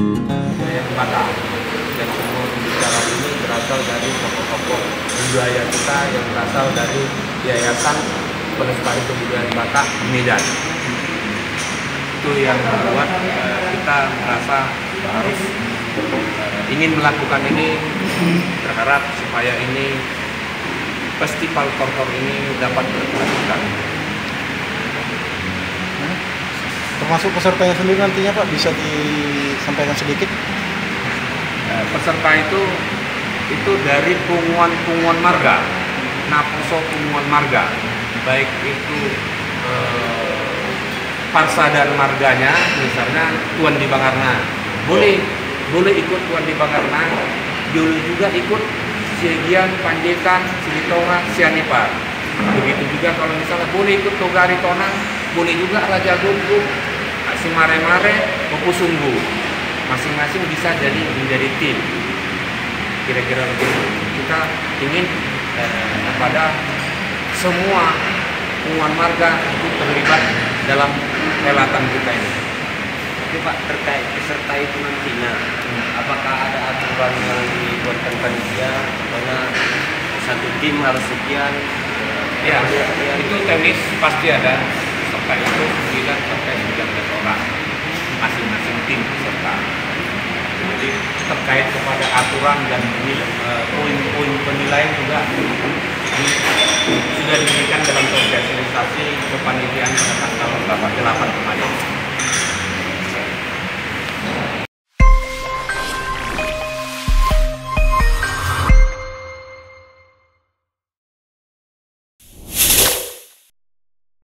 budaya Batak dan semua pembicaraan ini berasal dari tokoh-tokoh budaya kita yang berasal dari Yayasan Pelestari Kebudayaan Batak Medan itu yang membuat uh, kita merasa harus uh, ingin melakukan ini berharap supaya ini festival tortor ini dapat berkelanjutan. Termasuk pesertanya sendiri nantinya Pak bisa disampaikan sedikit? Uh, peserta itu itu dari punguan-punguan marga, naposo punguan marga, baik itu uh, parsa dan marganya, misalnya Tuan di Bangarna, boleh boleh ikut Tuan di Bangarna, boleh juga ikut Siegian, Panjekan, Silitonga, Sianipar. Begitu juga kalau misalnya boleh ikut Togari Tonang, boleh juga Raja Gunggung, Simare Mare, Sunggu. Masing-masing bisa jadi menjadi tim. Kira-kira begitu. Kita ingin eh, kepada semua punguan marga itu terlibat dalam relatan kita ini. Tapi Pak terkait peserta itu nantinya, apakah ada aturan yang dibuatkan panitia mana satu tim harus sekian? Ya, itu teknis pasti ada peserta itu 9 sampai 19 orang masing-masing tim peserta. Jadi terkait kepada aturan dan eh, poin-poin penilaian juga sudah diberikan dalam sosialisasi kepanitiaan pada tanggal 8 kemarin.